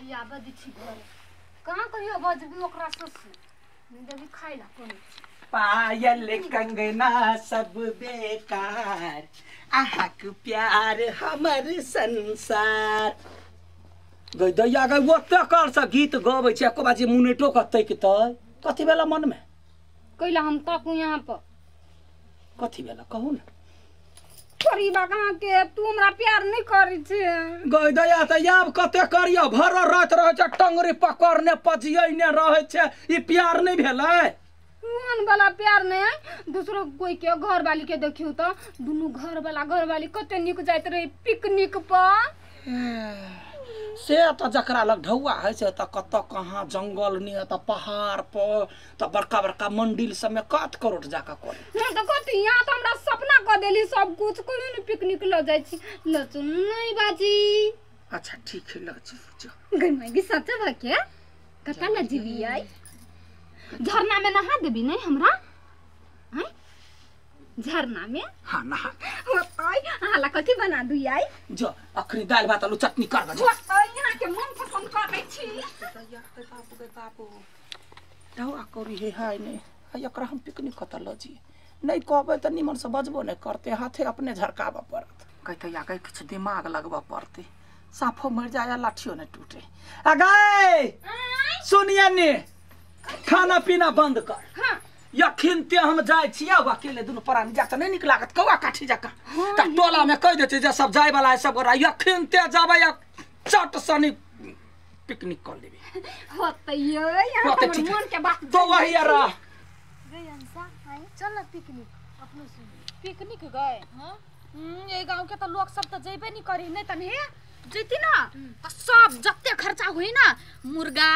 जाही आबे दी छी घरे कहाँ कहियो बजबी ओकरा से नहीं देवी खाई ला कोनो। पायल कंगना सब बेकार आहक प्यार हमर संसार। गई दैया गई ओते से गीत गबै छै एको बाजी मुनेटो कतै के तै? कथी भेला मन में कैला हम ताकू यहाँ पर। कथी भेला? कहू ना। करीबा कहाँ के? तू हमरा प्यार नहीं करी छे। गई दैया त आब कते करियो? भर रात रहे छै टंगरी पकड़ने पजियने रहे छै। ई प्यार नहीं भेलै। मन वाला प्यार नहीं दूसरो कोई के घर वाली के देखियो तो दुनू घर वाला घर वाली कते निक जाइत रही पिकनिक पर। से त जकरा लग ढौआ है से त कत कहाँ जंगल नहीं त पहाड़ पर त बड़का बड़का मंडिल सब में कत करोड़ जाका करे। तो कथी यहाँ तो हमरा सपना क देली सब कुछ कोई ने पिकनिक ल जाई छी। ल चल नहीं बाजी। अच्छा ठीक है जो गई मैगी सच बा के कता ल जीवी आई झरना में नहा देबी नहीं हमरा? झरना में? हाँ नहा होतै हाला कथी बना दू आई? जो अखनी दाल भात आलू चटनी कर बजा होतै यहाँ के मन पसंद कर करै छी। बाबू गे बाबू ढौआ करी हे हाय नहीं है एकरा हम पिकनिक कत ल जी नहीं कहबै त निमन से बजबो नहीं करते हाथे अपने झरकाबऽ पड़त। कहते या किछ दिमाग लगबऽ पड़ते। साफो मर जाए लाठियो नहीं टूटे। अगे सुनिए ने खाना पीना बंद कर। हाँ यखिन ते हम जाय छियै अब अकेले दुनू प्राणी जात नहीं निक लागत कौआ काठी जका। त टोला में कह देते जे सब जाय वाला है सब गोरा यखिन ते जाबै या चट सनी पिकनिक कर लेबे। होतै यो यहाँ है। मन के बात तो वही रह। गए अंसा आई चल ना पिकनिक अपनो पिकनिक गए? हाँ। हम्म, ये गाँव के तो लोग सब तो जेबे नहीं करी नहीं तने जैती ना सब जत्ते खर्चा हुई ना मुर्गा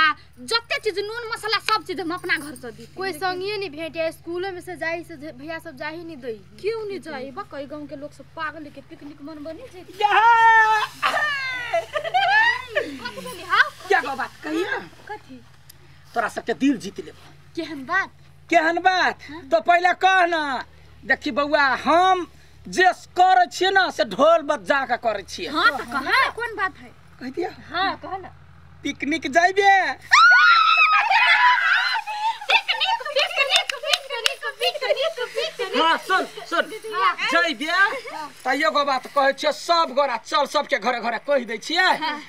जत्ते चीज नून मसाला सब चीज हम अपना घर से दी कोई संगिए नहीं भेटे स्कूलों में से जाई से भैया सब जा ही नहीं दई क्यों नहीं जाए बा कई गांव के लोग सब पागल के पिकनिक मन बनी जे क्या बात कहिए कथी? तोरा सबके दिल जीत लेब। केहन बात? केहन बात? तो पहले कह ना देखी बउआ हम जे करे छिए ना से ढोल बजा के करे छिए हाँ तो कहा कौन बात है? कह दिया हाँ कहा ना पिकनिक जाइबे हाँ सुन सुन। जाइबे त एगो बात कहै सब गोरा चल सबके घरे घरे कहि दै छियै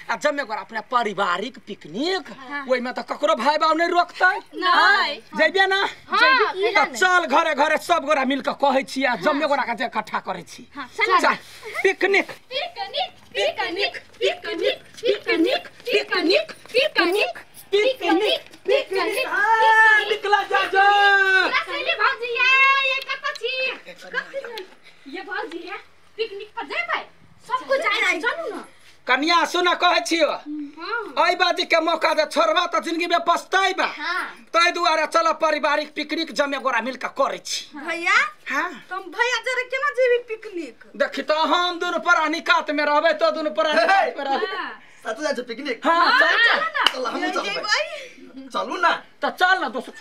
आ जम्मे गोरा अपने पारिवारिक पिकनिक ओइमे त ककरो भाई बाब नहीं रोकतै। नहीं। जाइबे ना? त चल घरे घरे सब गोरा मिल के कहै छियै आ जम्मे गोरा के इकट्ठा करै छी। चल picnic. Picnic picnic picnic picnic picnic picnic picnic हाँ, निकला जा जा भौजी है पिकनिक पर जेबै सब कुछ जाए चलू ना कन्या सुन कहै छियो बाजी के मौका दे छोड़बा त ज़िंदगी में पछताइबा ताहि दुआरे चल पारिवारिक पिकनिक जमे गोरा मिल के करै छी भैया हाँ तुम भैया जरा केना जेबी पिकनिक देखी तो हम दुनू प्राणी कात में रहबै तो दुनू प्राणी कात में रहबै साथ जाए पिकनिक हाँ चल चल चल हम चलबै चलू ना तो चल ना दोस्त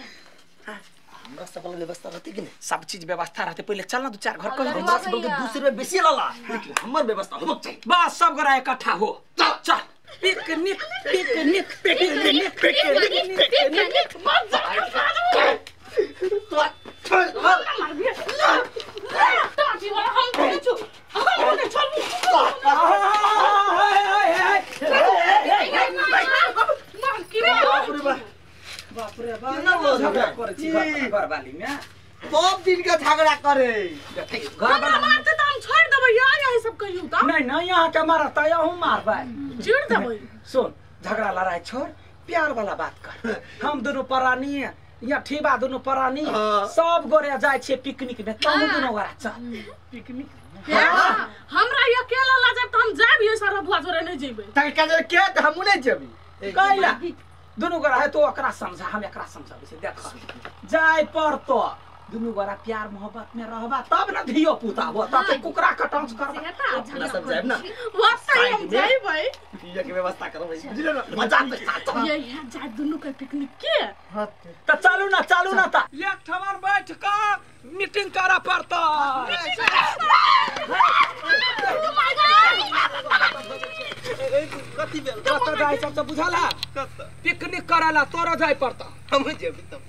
हमरा सबल व्यवस्था रहती कि नहीं सब चीज़ व्यवस्था रहते पहले चल ना दू चार घर कह हमरा सबल के दूसरे रुपए बेसी लला लेकिन हमर व्यवस्था होबक चाहिए बस सब गोरा इकट्ठा हो चल चल picnic picnic picnic picnic picnic बाप रे बाप बाप रे केना लोग झगड़ा करै छी घर- घरवाली में सब दिन का झगड़ा करे। घरवाली मारते तो हम छोड़ देबै यार यही सब कहियो तो नहीं नहीं यहाँ के मारा तो यहाँ मारबै। चिड़ देबै। सुन झगड़ा लड़ाई छोड़ प्यार वाला बात कर। हम दोनों प्राणी या ठीबा दोनों प्राणी हाँ। सब गोरे जाय छियै पिकनिक में तुम दोनों गोरा चल। पिकनिक हमरा ये अकेला ला जाब तो हम जाब ये सारा बुआ जोरे नहीं जेबै। ताकि का जरे के त हमू नहीं जेबी? कैला दुनू गोरा है तो ओकरा समझा हम एकरा समझाबै छै देख जाय पड़तो दुनू गोरा प्यार मोहब्बत में रहबा तब न धियो पुता हो तब ते कुकरा कटांच करबा। अपना सब जाब ना। वापस हम जेबै ये के व्यवस्था करबै बुझले ना? मज़ा आते साथ ये यहाँ जा दुनू के पिकनिक के त। चलू ना चलू ना त एक ठमन बैठ के मीटिंग करा पड़तो। कथी भेल? कत जाए सब तो बुझला कत? पिकनिक कराला तोरा जाए पड़ता। हम जेबी तब। ता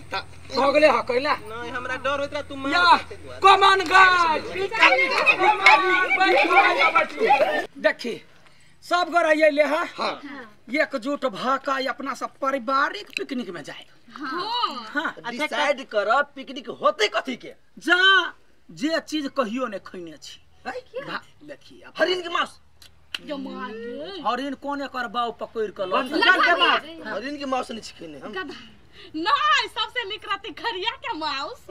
हो गेले ह कैला नहीं हमरा डर होइत रहा तू मार। कमन गाय देखी सब गोरा ये ले हा? हाँ। एकजुट भका अपना सब पारिवारिक पिकनिक में जाए हाँ। डिसाइड कर पिकनिक होते कथी के? जा जे चीज़ कहियो ने खैने छी। देखी अब हरिन के मांस। हरिन कोने कर बाऊ पकड़ के लो हरिन के मांस नहीं छिखेने हम नहीं सबसे निक रहती खरिया के माउस।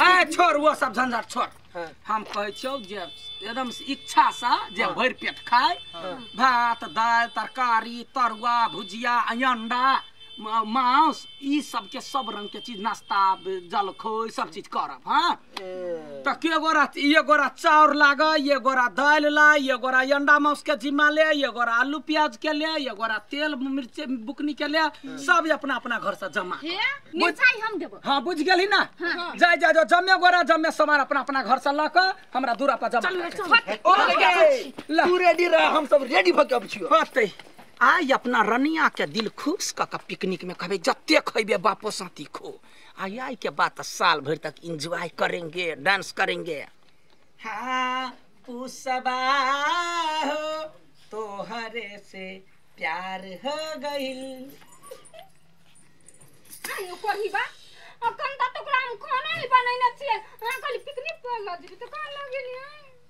है। छोड़ वो सब झंझट छोड़। हाँ। हम कहै छियौ जे एकदम इच्छा से जे भरि पेट खाय। भात दाल तरकारी तरुआ भुजिया अंडा मांस ई सब के सब रंग के चीज़ नाश्ता जलखोई सब चीज़ करब हाँ? तो के गोरा ये गोरा चाउर लाग ये गोरा दालि ला ये गोरा अंडा मांस के जिम्मा ले ये गोरा आलू प्याज के ले ये गोरा तेल मिर्ची बुकनी के ले सब अपना अपना घर से जमा हम हाँ बुझ गेली ना? जाय जाय जो जमे गोरा जमे सामान अपना अपना घर से ला के हमरा दूरा पर जमा ओके। तू रेडी रह हम सब रेडी भ के अब छियो। होते। आई अपना रनिया के दिल खुश क के पिकनिक में कहबे जत्ते खइबे बापो साथी खो। आई आई के बाद तो साल भर तक एंजॉय करेंगे डांस करेंगे। हाँ हो तोहरे से प्यार हो गइल। आयो कोहिबा अब कंदा टुकड़ा हम खाना नहीं बनैने छियै। अहाँ खाली पिकनिक पर लऽ जेबै तऽ कहाँ लऽ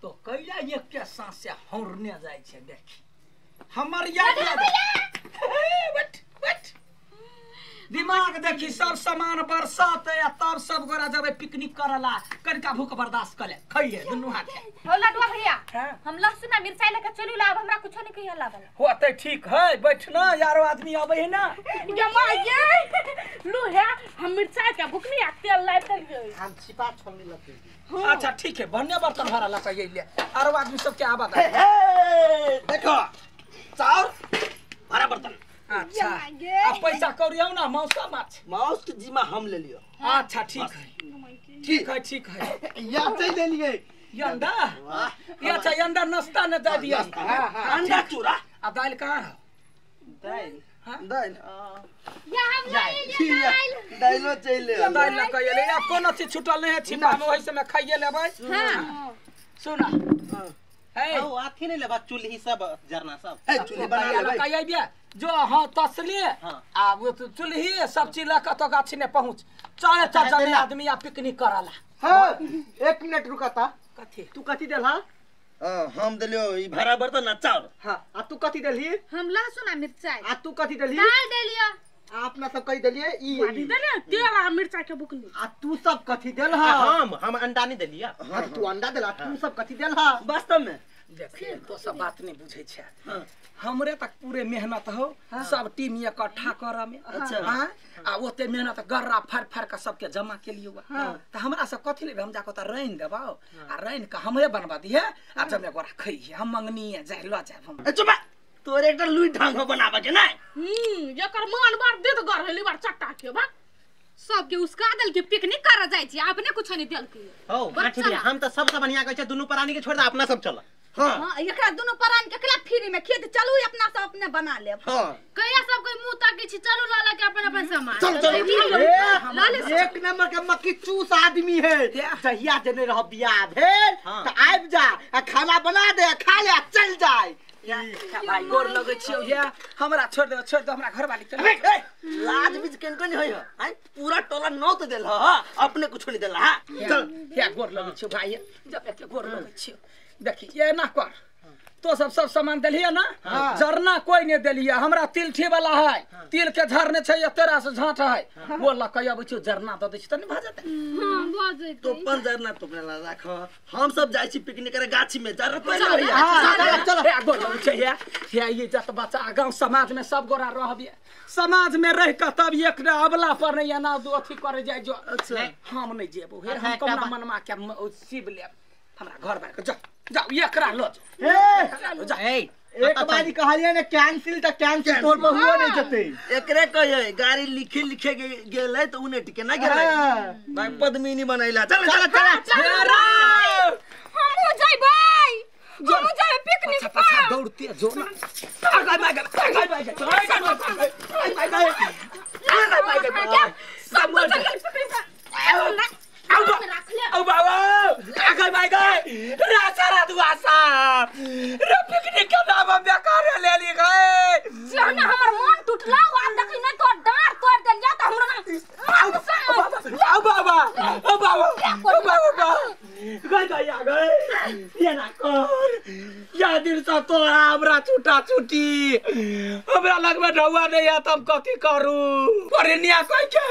तो कैला एक के सांस से हौरने जाय छै देखी। हमर याद याद। बैठ बैठ दिमाग देखी सब सामान बरसात है तब सब गोरा जब पिकनिक करला कनिका भूख बर्दाश्त करे खइए दुनू हाथे। हो? लडुआ भैया हाँ। हम लहसुन आ मिरचाई लेके चलू लाब हमरा कुछो नहीं कहिया लागल। होते ठीक है बैठ ना यारो आदमी अबे है ना। जमा ये। लू है हम मिर्चाई के बुकनी आ तेल लाई तक गई। हम छिपा छोड़ने लगते अच्छा ठीक है भन्ने बर्तन भरा ला चाहिए ले। आरो आदमी सब के हे, है देखो। चाउर भरा बर्तन अच्छा। अब पैसा कौड़िया ना मौसा माछ। माउस के जिम्मा हम ले लियो। अच्छा ठीक है। ठीक। है ठीक है। या चल ले लिए। ये अंडा ये अच्छा ये अंडा नाश्ता ने दे दिया। अंडा चूरा। आ दाल कहाँ है? दाल। हाँ? दाल। या हम लऽ दालो। चल ये दाल ना कहिए ले। या कोनो चीज़ छूटल नहीं है? छिपा में वही से मैं खाइए लेबै। सुना। है ओ आथी नहीं लेबा चूल्ही सब जरना सब ए चूल्ही बना ले भाई कहिए बिया जो हाँ तसली हाँ। आ वो तो चूल्ही सब चीज़ लेकर तो गाछी ने पहुँच चाहे चाहे जने आदमी या पिकनिक कराला हाँ एक मिनट रुका था कथी तू कथी देल हा हम देलियो ई भरा बर्तन ना चाउर हाँ आ तू कथी देलही हम लहसुन आ मिरचाई आ तू कथी देलही दाल देलियो अपना सब कही देलिए ई पानी देले? तेल आ मिर्चाई के बुकनी आ तू सब कथी देल हा? हम हम अंडा नहीं देलिया हाँ तो तू अंडा देला तू सब कथी देल हा? वास्तव में। देखिए तो सब बात नहीं बुझे छे। हमरे तक पूरे मेहनत हो सब टीम इकट्ठा कर में। अच्छा। हाँ? आ ओते मेहनत गर्रा फाड़ फाड़ के सबके जमा के लिए हुआ तो हमरा सब कथी लेबे? हम जाके तो रैन देबो आ रैन के हमरे बनवा दिए आ जब गोरा खइए हम मंगनी जाए ल जाए हम ए चुप तोरे एकटा लुई ढंग बनाबे के नहीं हम्म जकर मान बार दे तो गरहली बार चट्टा के बा सबके उसका दल के पिकनिक कर जाई छी अपने कुछो नहीं देल के हो दिया हम तो सबसे बढ़िया कहै छै दुनू प्राणी के छोड़ दे अपना सब चल हाँ हाँ। एकरा दोनों परान के कला फ्री में खेत चलू अपना सब अपने बना लेब। हाँ। कहिया सब कोई मुँह ताकी छी चलू लाला के अपन अपन सामान। चल, चल, लाले एक नंबर के मक्की चूस आदमी है। जहिया जने रह बियाह भेल। तो आबि जा आ खाना बना दे खा ले चल जाए भाई गोर लगे छियो या हमरा छोड़ दे छोड़ दे हमरा घर वाली चल लाज बीज केन कोनी होय है पूरा टोला नौ तो देल ह अपने कुछ नहीं देला चल या गोर लगे छियो भाई जब एक गोर लगे छियो देखी ये ना कर तो सब सब सामान देलिए ना? जरना कोई नहीं देलिए। हमरा तिलठी वाला है। तिल के झरने छै तेरा से झाट है। वो लकई अब छियो जरना दे छै त नहीं भ हाँ तो पंजर ना तो अपने राख हम सब छी पिकनिक करे गाछी में जरा हाँ, चल, हे, गोर छै या जत बच्चा गाँव समाज में सब गोरा समाज में रह के तब एक अबला पर नहीं ना दो अथी करे जाय जो। अच्छा। हम नहीं जेबो। हे हम कमरा मनमा के शिव ले हमरा घर बार के जा। जाओ एकरा लो ए, जाओ। जा ए एक बारी कहलिए ने कैंसिल तो कैंसिल तोर पर हुआ नहीं जते। एकरे कहे गाड़ी लिखे लिखे के तो उने टिके ना गेल। हाँ। भाई पद्मिनी बनैला। चल चल चल हेरा हमहु जइबै हम जाए पिकनिक पछा पछा दौड़ते जो ना आगे भागे आगे। भागे आगे भागे आगे भागे सब तो जंगल पिकनिक अब बाबा आगे भागे रासा दुआसा रे पिकनिक के नाम हम बेकार ले ली गए जहना हमर मन टूटला आप देखी नहीं तो डांट तोड़ देलिया तो हमरा ना अब बाबा अब बाबा अब बाबा गई गई आ ये ना कर या दिन तो हमरा छूटा छूटी हमरा लग में ढौआ नहीं है तब कथी करू परिनिया कह के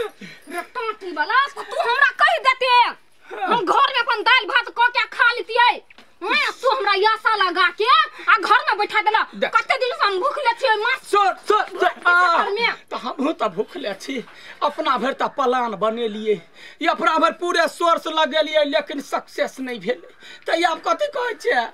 रे टाटी वाला तो हमरा कह देते हम घर में अपन दाल भात क के खा लेतिए तू हमरा यासा लगा के आ घर में बैठा देला कते दिन से हम भूखले छिए माँ सर आ, में। तो हम तो भूखले छी अपना भर तो प्लान बनेलिए अपना भर पूरे सोर्स लगेलिए लेकिन सक्सेस नहीं भेले तो कथी कहै छियै